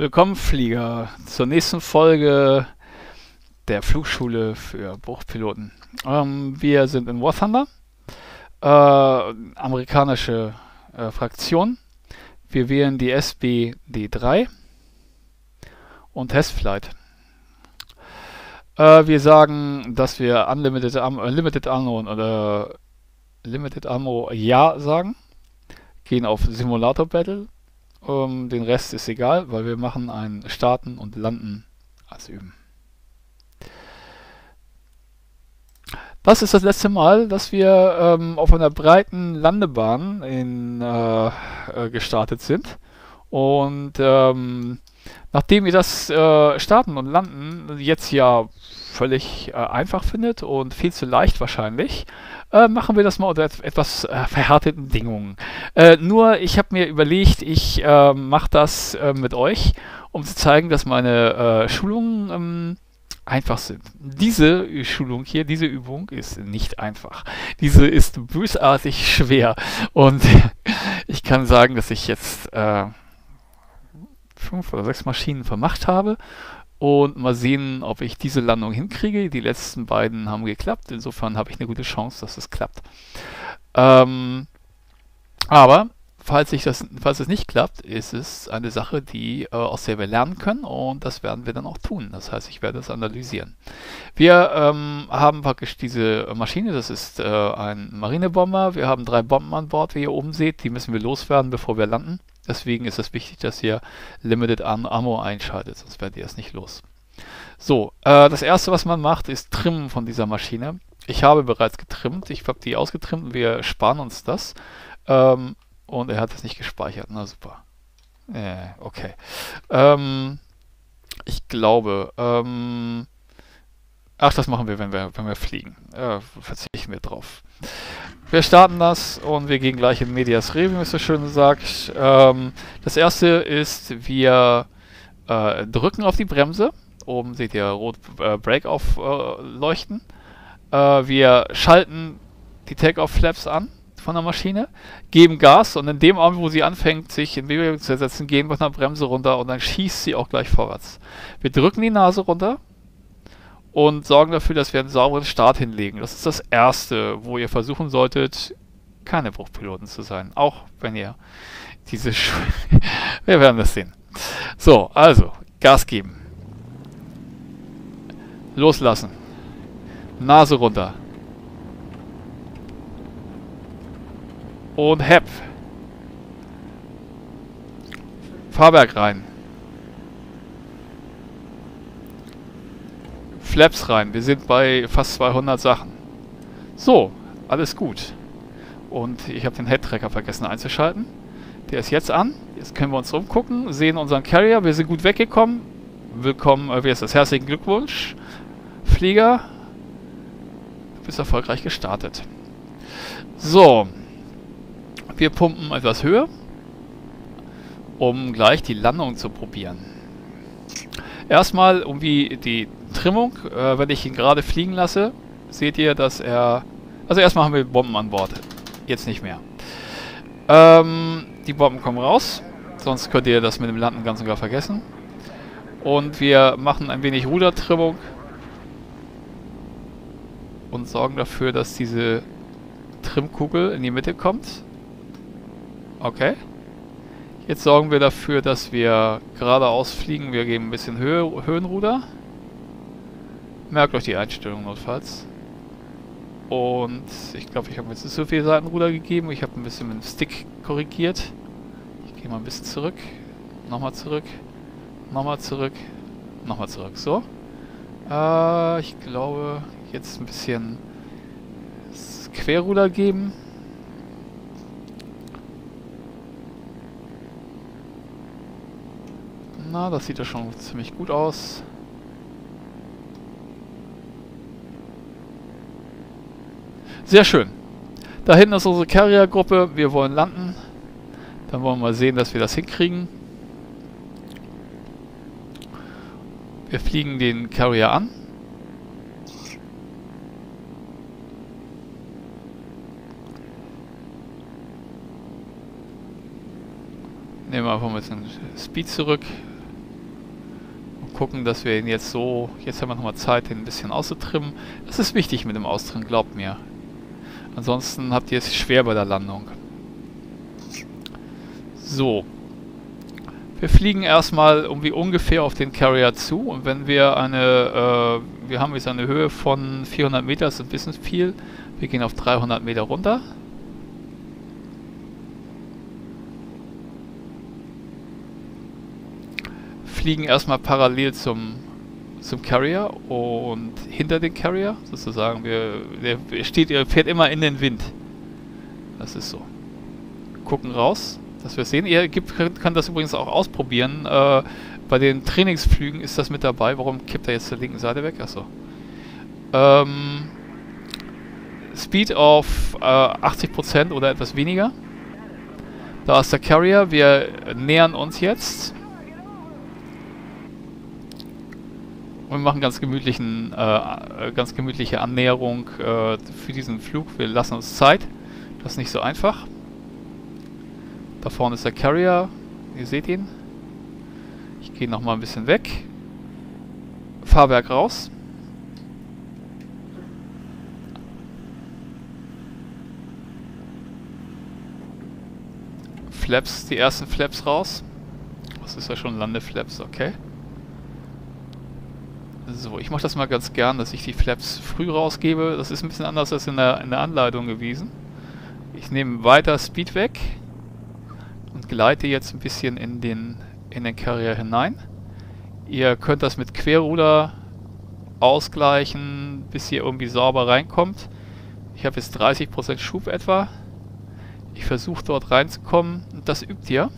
Willkommen, Flieger, zur nächsten Folge der Flugschule für Bruchpiloten. Ähm, wir sind in War Thunder, äh, amerikanische äh, Fraktion. Wir wählen die SBD3 und Testflight. Äh, wir sagen, dass wir Unlimited Ammo, Limited Ammo oder Limited Ammo Ja sagen. Gehen auf Simulator Battle. Ähm, den Rest ist egal, weil wir machen ein Starten und Landen als Üben. Das ist das letzte Mal, dass wir ähm, auf einer breiten Landebahn in, äh, äh, gestartet sind. Und ähm, nachdem ihr das äh, Starten und Landen jetzt ja völlig äh, einfach findet und viel zu leicht wahrscheinlich, äh, machen wir das mal unter etwas äh, verhärteten Bedingungen. Äh, nur, ich habe mir überlegt, ich äh, mache das äh, mit euch, um zu zeigen, dass meine Schulungen ähm, einfach sind. Diese Schulung hier, diese Übung ist nicht einfach. Diese ist bösartig schwer. Und ich kann sagen, dass ich jetzt fünf oder sechs Maschinen vermacht habe und mal sehen, ob ich diese Landung hinkriege. Die letzten beiden haben geklappt. Insofern habe ich eine gute Chance, dass es klappt. Ähm, aber falls, ich das, falls es nicht klappt, ist es eine Sache, die, äh, aus der wir lernen können und das werden wir dann auch tun. Das heißt, ich werde es analysieren. Wir ähm, haben praktisch diese Maschine, das ist äh, ein Marinebomber. Wir haben drei Bomben an Bord, wie ihr oben seht. Die müssen wir loswerden, bevor wir landen. Deswegen ist es wichtig, dass ihr Limited Ammo einschaltet, sonst werdet ihr es nicht los. So, äh, das erste, was man macht, ist Trimmen von dieser Maschine. Ich habe bereits getrimmt, ich habe die ausgetrimmt und wir sparen uns das. Ähm, und er hat es nicht gespeichert, na super. Äh, okay. Ähm, ich glaube, ähm, ach, das machen wir, wenn wir, wenn wir fliegen. Äh, verzichten wir drauf. Wir starten das und wir gehen gleich in Medias Re, wie man so schön sagt. Ähm, das erste ist, wir äh, drücken auf die Bremse. Oben seht ihr rot äh, Brake aufleuchten. Äh, wir schalten die Take-Off-Flaps an von der Maschine, geben Gas und in dem Augenblick, wo sie anfängt, sich in Bewegung zu setzen, gehen wir von der Bremse runter und dann schießt sie auch gleich vorwärts. Wir drücken die Nase runter und sorgen dafür, dass wir einen sauberen Start hinlegen. Das ist das Erste, wo ihr versuchen solltet, keine Bruchpiloten zu sein. Auch wenn ihr diese Sch Wir werden das sehen. So, also, Gas geben. Loslassen. Nase runter. Und Hep. Fahrwerk rein. Flaps rein. Wir sind bei fast 200 Sachen. So, alles gut. Und ich habe den Head-Tracker vergessen einzuschalten. Der ist jetzt an. Jetzt können wir uns umgucken, sehen unseren Carrier. Wir sind gut weggekommen. Willkommen, äh, wie ist das? Herzlichen Glückwunsch. Flieger. Du bist erfolgreich gestartet. So. Wir pumpen etwas höher, um gleich die Landung zu probieren. Erstmal, um wie die Trimmung, äh, wenn ich ihn gerade fliegen lasse, seht ihr, dass er... Also erstmal haben wir Bomben an Bord. Jetzt nicht mehr. Ähm, die Bomben kommen raus. Sonst könnt ihr das mit dem Landen ganz und gar vergessen. Und wir machen ein wenig Rudertrimmung. Und sorgen dafür, dass diese Trimmkugel in die Mitte kommt. Okay. Jetzt sorgen wir dafür, dass wir geradeaus fliegen. Wir geben ein bisschen Höhe, Höhenruder. Merkt euch die Einstellung notfalls. Und ich glaube, ich habe jetzt nicht so viel Seitenruder gegeben. Ich habe ein bisschen mit dem Stick korrigiert. Ich gehe mal ein bisschen zurück. Nochmal zurück. Nochmal zurück. Nochmal zurück. So. Äh, ich glaube, jetzt ein bisschen Querruder geben. Na, das sieht ja schon ziemlich gut aus. Sehr schön. Da hinten ist unsere Carrier-Gruppe. Wir wollen landen. Dann wollen wir mal sehen, dass wir das hinkriegen. Wir fliegen den Carrier an. Nehmen wir einfach ein bisschen Speed zurück. gucken, dass wir ihn jetzt so, jetzt haben wir nochmal Zeit, ihn ein bisschen auszutrimmen. Das ist wichtig mit dem Austrimmen, glaubt mir. Ansonsten habt ihr es schwer bei der Landung. So. Wir fliegen erstmal irgendwie ungefähr auf den Carrier zu und wenn wir eine, äh, wir haben jetzt eine Höhe von 400 Meter, das ist ein bisschen viel. Wir gehen auf 300 Meter runter. Fliegen erstmal parallel zum, zum Carrier und hinter den Carrier sozusagen. Wir, der steht, er fährt immer in den Wind. Das ist so. Gucken raus dass wir sehen. Ihr gibt, kann das übrigens auch ausprobieren. Äh, bei den Trainingsflügen ist das mit dabei. Warum kippt er jetzt zur linken Seite weg? Achso. Ähm, Speed auf äh, 80% oder etwas weniger. Da ist der Carrier. Wir nähern uns jetzt. Wir machen ganz gemütlichen, äh, ganz gemütliche Annäherung äh, für diesen Flug. Wir lassen uns Zeit. Das ist nicht so einfach. Da vorne ist der Carrier. Ihr seht ihn. Ich gehe nochmal ein bisschen weg. Fahrwerk raus. Flaps, die ersten Flaps raus. Das ist ja schon Landeflaps, okay. So, ich mache das mal ganz gern, dass ich die Flaps früh rausgebe. Das ist ein bisschen anders als in der, in der Anleitung gewesen. Ich nehme weiter Speed weg und gleite jetzt ein bisschen in den, in den Carrier hinein. Ihr könnt das mit Querruder ausgleichen, bis ihr irgendwie sauber reinkommt. Ich habe jetzt 30% Schub etwa. Ich versuche dort reinzukommen und das übt ihr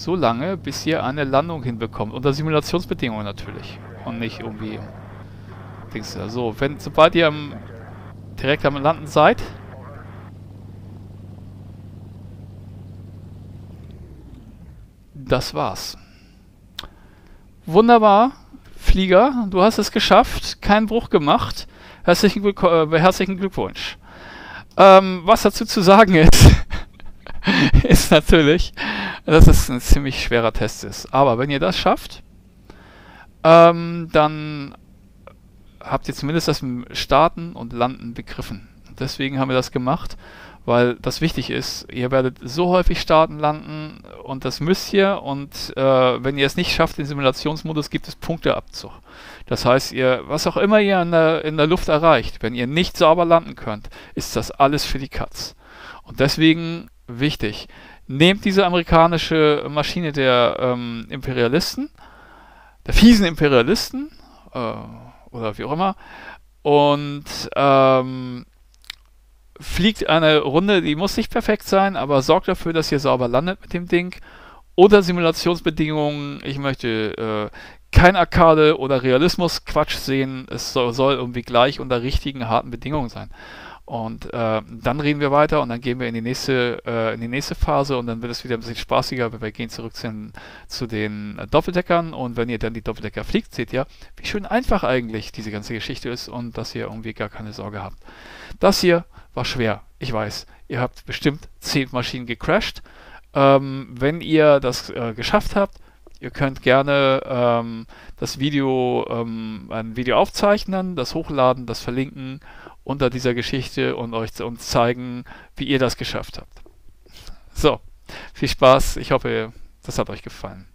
so lange, bis ihr eine Landung hinbekommt. Unter Simulationsbedingungen natürlich. Und nicht irgendwie... So, wenn, sobald ihr am, direkt am Landen seid, das war's. Wunderbar, Flieger, du hast es geschafft, keinen Bruch gemacht. Herzlichen, Glück äh, herzlichen Glückwunsch. Ähm, was dazu zu sagen ist, ist natürlich, dass es ein ziemlich schwerer Test ist. Aber wenn ihr das schafft, ähm, dann habt ihr zumindest das Starten und Landen begriffen. Deswegen haben wir das gemacht weil das wichtig ist. Ihr werdet so häufig starten, landen und das müsst ihr und äh, wenn ihr es nicht schafft, den Simulationsmodus gibt es Punkteabzug. Das heißt, ihr, was auch immer ihr in der, in der Luft erreicht, wenn ihr nicht sauber landen könnt, ist das alles für die Katz. Und deswegen wichtig, nehmt diese amerikanische Maschine der ähm, Imperialisten, der fiesen Imperialisten, äh, oder wie auch immer, und ähm, fliegt eine Runde, die muss nicht perfekt sein, aber sorgt dafür, dass ihr sauber landet mit dem Ding. Oder Simulationsbedingungen, ich möchte äh, kein Arcade oder Realismus-Quatsch sehen, es soll, soll, irgendwie gleich unter richtigen, harten Bedingungen sein. Und äh, dann reden wir weiter und dann gehen wir in die nächste, äh, in die nächste Phase und dann wird es wieder ein bisschen spaßiger, weil wir gehen zurück zu den, zu den Doppeldeckern und wenn ihr dann die Doppeldecker fliegt, seht ihr, wie schön einfach eigentlich diese ganze Geschichte ist und dass ihr irgendwie gar keine Sorge habt. Das hier war schwer, ich weiß. Ihr habt bestimmt 10 Maschinen gecrashed. Ähm, wenn ihr das äh, geschafft habt, ihr könnt gerne ähm, das Video, ähm, ein Video aufzeichnen, das hochladen, das verlinken unter dieser Geschichte und euch uns zeigen, wie ihr das geschafft habt. So, viel Spaß. Ich hoffe, das hat euch gefallen.